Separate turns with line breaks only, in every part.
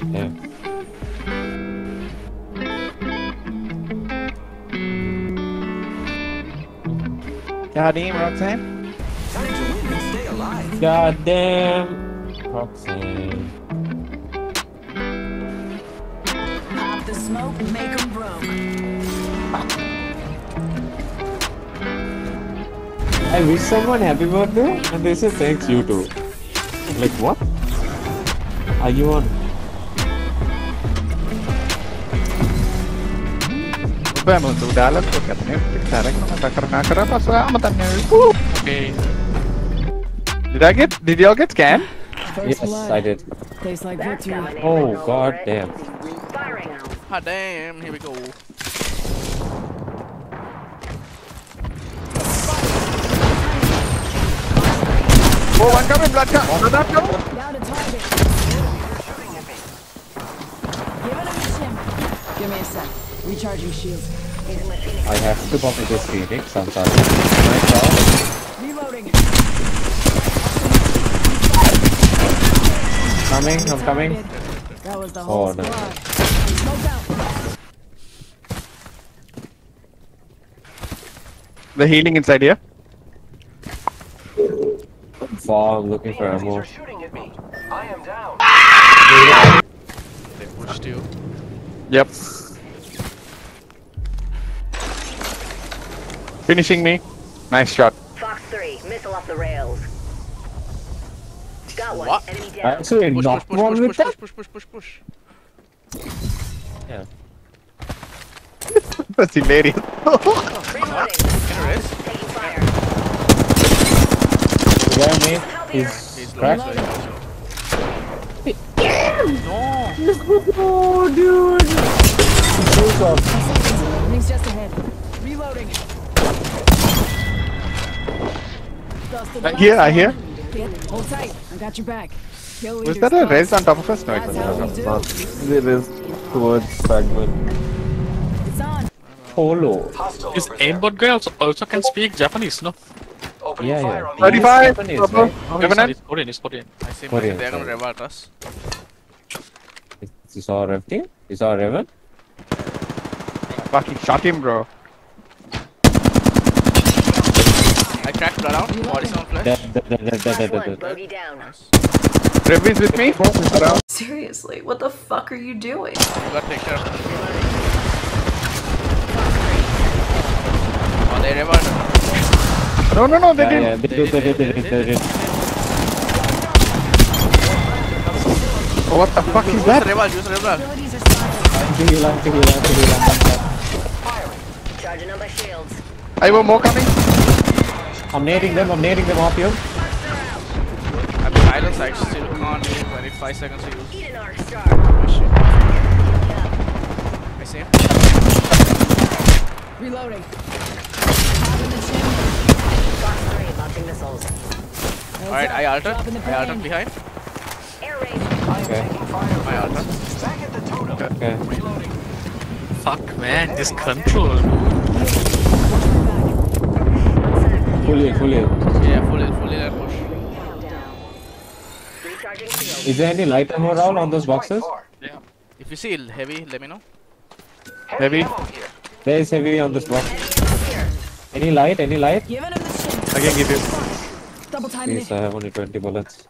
Yeah.
God damn, Roxanne.
Time to win and stay alive.
God damn. Roxanne.
Pop the smoke, make 'em broke.
I wish someone happy birthday and they say thanks you too. Like what? Are you on?
Ba mo to dalat ko kat ne. Tarak na takar na kara pa sa amatan ne. Woo! Okay. Did I get? Did y'all get scanned?
Yes, I did.
Tastes like victory.
Oh god damn.
Ah damn, here we go.
Oh, one coming, blood coming. Blood coming.
Down to target. Give it a mission. Give me a sec. Recharging shields.
I have to pop into Phoenix, I'm sorry. Nice.
Reloading.
Coming, I'm coming.
That was the
Oh,
whole
no.
squad.
The healing inside here.
Far, I'm looking for
Enemies
ammo.
are shooting at me. I am down.
They pushed you.
Yep. Finishing me. Nice shot.
Fox 3, missile off the rails. Got one.
What?
Enemy
I
down.
actually
Push, push,
knocked
push,
one
push,
with
push,
that.
push, push, push, push, push.
Yeah.
That's hilarious.
Reloading.
Can you rest?
Taking fire.
The guy made is
He's low,
cracked.
So he's also-
Oh, dude. Shoes
just ahead. Reloading.
I hear, I hear.
Hold tight. I got your back. Kill
Was that a
first.
res on top of us? No, it
That's how we
wasn't.
do.
It is towards fragment.
It's on.
Polo.
Hostile
This
over there.
aimbot guy also, also can speak Japanese, no?
Yeah, yeah.
35.
Japanese, right?
Oh, he's,
Revenant.
he's Korean, he's Korean.
I see
Korean,
they're gonna
sorry.
us.
You saw Rev team? You saw Revan?
Fucking shot him, bro.
I cracked blood out. 47 flash.
Dead, dead, dead, dead, dead,
Last
dead,
one.
dead, dead.
Bogey down.
Nice.
With me. Around.
Seriously, what the fuck are you doing?
You got take care of them. Oh, they revolted.
No, no, no, they
Yeah,
didn't.
yeah, they did, they did, they did, they did.
Oh, what the fuck is that?
revolt, use revolt.
Abilities are silent.
To heal, to heal, I'm-
Charging on my shields.
I have more coming.
I'm nading them, I'm nading them off you.
I'm silence, I still can't use. I need 5 seconds to use.
Eat an arc star.
Oh shit. I see him.
Reloading. Pop in the chin.
Fox 3, launching missiles.
Alright. I ulted.
Drop in the
I
ulted
behind.
Air raid.
I am
Okay.
taking fire. Back at the totem.
Okay.
Reloading.
Fuck man, this control.
Watch my.
Full heal, full heal.
Yeah, full heal, full heal and push.
Is there any light ammo around on those boxes?
far.
If you see heavy, let me know.
Heavy.
There is heavy on this box.
Enemy ammo here.
Any light, any light?
Giving him the chin.
I can give you.
Double timing
Please. I have only 20 bullets.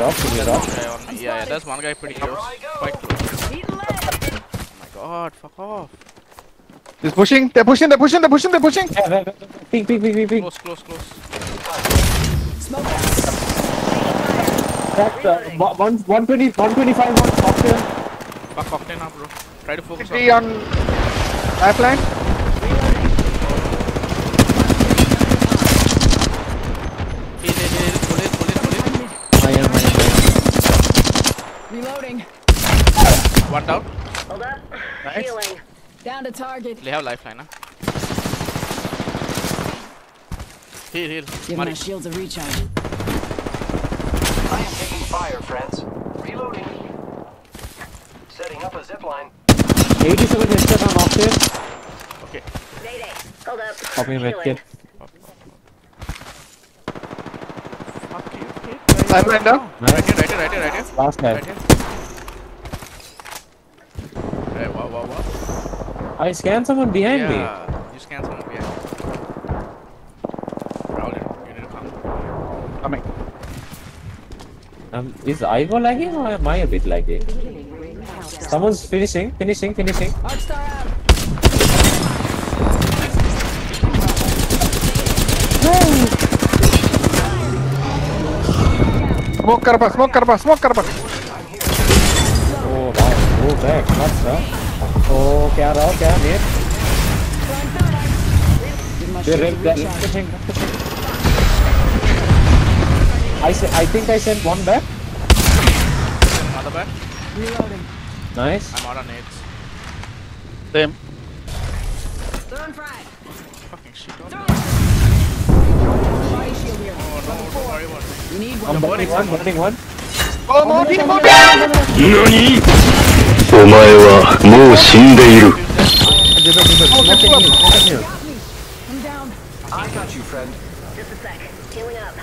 Can you drop? Can you drop?
Guy on. Yeah, yeah, there's one guy pretty close. Quite close. Oh my god, fuck off.
He's pushing. They're pushing. They're pushing. They're pushing. They're pushing.
Yeah, yeah, yeah. Peek, peek, peek, peek, peek.
Close, close, close.
Smoke out.
That, uh, one- one- 120, 125 watts cocktail.
Fuck octane now, bro. Try to focus on.
on lifeline.
Heal, heal, heal. Pull it, pull it, pull it.
I am, I am, I
Reloading.
One down.
Hold up.
Nice.
Healing.
Down to target.
They have lifeline, huh? Heal, heal.
Give
Mari.
my shields a recharge.
I am taking fire, friends. Reloading. Setting up a zip line.
am. 87 headshot on octane.
Okay.
Mayday. Hold up.
Copy
Healing.
medkit.
Fuck you, kid.
Lifeline down.
Right here, right here, right here, right here.
Last guy.
Right here.
I scanned someone behind yeah, me.
Yeah, you scanned someone behind me. Raul, you need to come.
Coming.
Um, is Ivo lagging or am I a bit lagging? Someone's finishing, finishing, finishing.
Smoke carapace, smoke carapace, smoke carapace!
Oh, wow, go back, faster. that? Oh, क्या रहा क्या net?
Give my
They're
shields a
red, they're
recharge.
pushing, pushing. I se- I think I sent one back.
Another back.
Reloading.
Nice.
I'm out on nades.
Same.
Throwing frag.
Fucking shit. Don't
Body shield here.
Oh no, don't worry about it.
We need
I'm
one.
burning one, burning one.
Oh, more team, more
何 お前はもう死んでいる
Give it, give it. Smoke and heal, smoke and heal.
I'm down.
I got you, friend.
Just a sec. Healing up.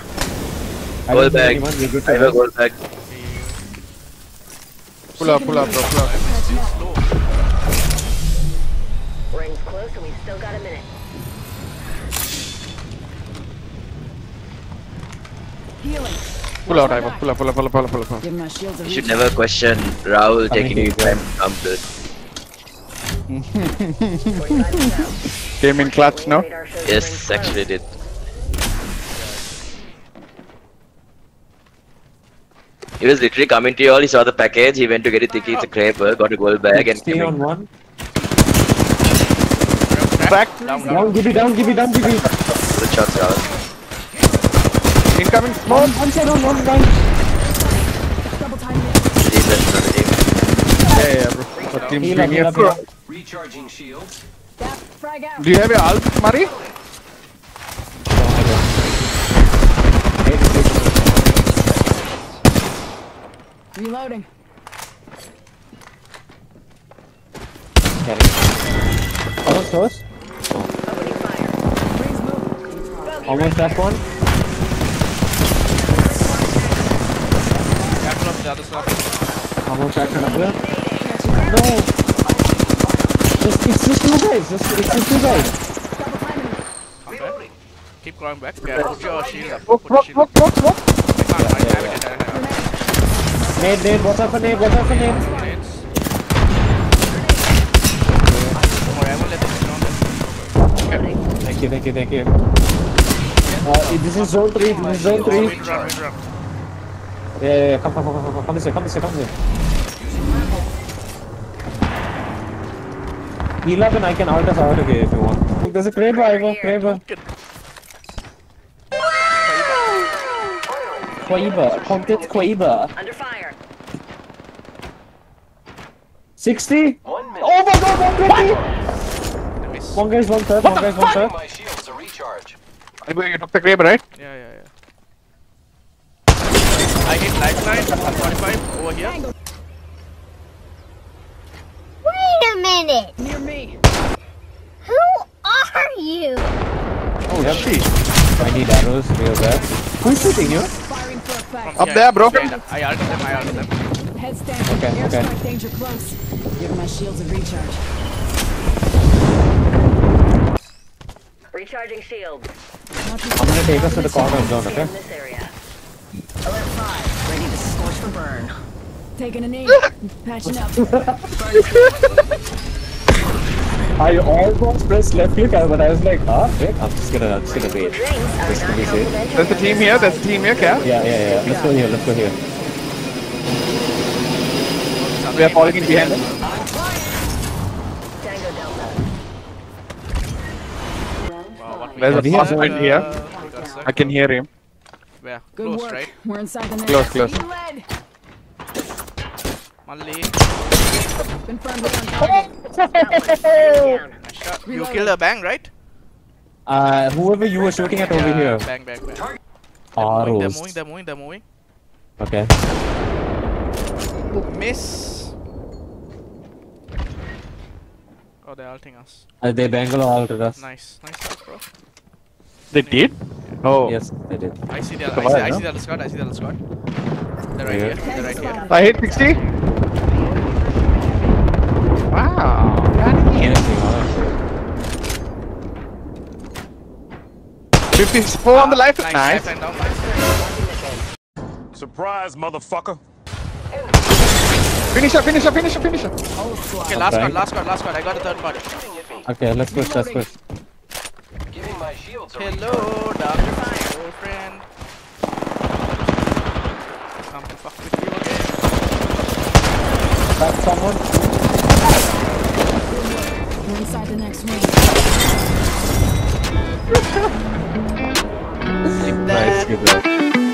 I
Gold
don't see
bag.
anyone, we're good
I
to
have a
go.
gold bag.
Pull up, pull up, bro, pull up.
Ring's close and we still got a minute.
Healing.
Pull out, Ivo. Pull up, pull up, pull up, pull up, pull up.
Give my
You should never question Rahul
Coming
taking
you,
his time to come to
45 to go.
Came in clutch, no?
Radar shows the ring's
Yes, actually did. He was literally coming to you all, he saw the package, he went to get it thinking it's a creeper, got a gold bag and
Stay
came
on one.
Back.
Down, down.
Down, give it down, give it down, give it.
Good shots, Rahul.
Incoming smoke.
one shot on one guy.
Double time hit.
Team left for the team.
Yeah, yeah, bro. For team,
Heal
team
up,
here.
heal up, heal up.
Recharging shields.
That frag out.
Do you have your ult, Murray?
Reloading.
Almost close.
Opening fire.
Rings move.
Almost that one.
The other side.
Almost that another. No. Just, it's just two guys. Just, it's just two guys.
Okay. Keep going back. Yeah, put your shield up. Put your shield up.
smoke, smoke.
I can't, I have it, I have it.
Nade, nade. What's up for nade? What's up for nade?
Nades. Don't worry, I won't let them sit on this.
Thank you, thank you, thank you. Uh, this is zone 3, this is zone 3. Yeah, yeah, yeah, come, come, come, come, come, come this way, come this way, come this way. Heal up and I can ult us out of here if you want. Look, there's a Kraber, Ivo, Kraber. Kraber, content Kraber.
Under fire.
60?
One minute.
Oh my god, 120!
I miss.
One guy's one third, one guy's one third.
My shields to recharge.
Ivo, you took the grab, right?
25 over here.
Wait a minute.
Near me.
Who are you?
Oh, yeah, shit. I need arrows real bad. Who's shooting you?
Up there, bro.
I ulted them, I ulted them.
Headstand.
Okay, Air okay.
Strike danger close. Give my shields a recharge.
Recharging shields.
I'm gonna take us to the corner zone, okay?
Ready to for burn.
Taking a knee. Patching up.
I almost pressed left click, but I was like, ah, wait, I'm just gonna, I'm just gonna wait.
Drinks are
Just to
not
be safe.
There's a team here, there's a team here, Cal.
Yeah, yeah, yeah. Let's go here, let's go here.
We are falling in behind them.
Tango Delta.
Wow,
There's a
got
we have
fast
zone-
point here.
Uh, we got
I can hear him.
Where?
Good
Close,
work.
right?
We're inside the net.
Close, close.
You led.
Malli.
Been friendly on target.
Down.
Nice. You killed a bang, right?
Uh, whoever you were shooting at over
Yeah,
here.
Bang, bang, bang. They're moving, they're
Arrows.
moving, they're moving, they're moving.
Okay.
Miss. Oh, they're ulting us.
Uh, they Bangalore ulted us.
Nice, nice shot, bro.
They did? Oh
Yes, I did.
I see the other. Squad. I see the other squad. They're right here. They're right here.
I hit 60. Wow.
Fifty-four
uh, on the life.
Nice.
Surprise, motherfucker.
Finish up, finish up, finish up, finish up.
Okay, last card. last card. last card. I got a third card.
Okay, let's push, let's push.
Giving my shields a
Hello, Dr. My old friend. Come to fuck with you again.
That's someone.
We're inside the next room.
Like
Nice,
that.
good job.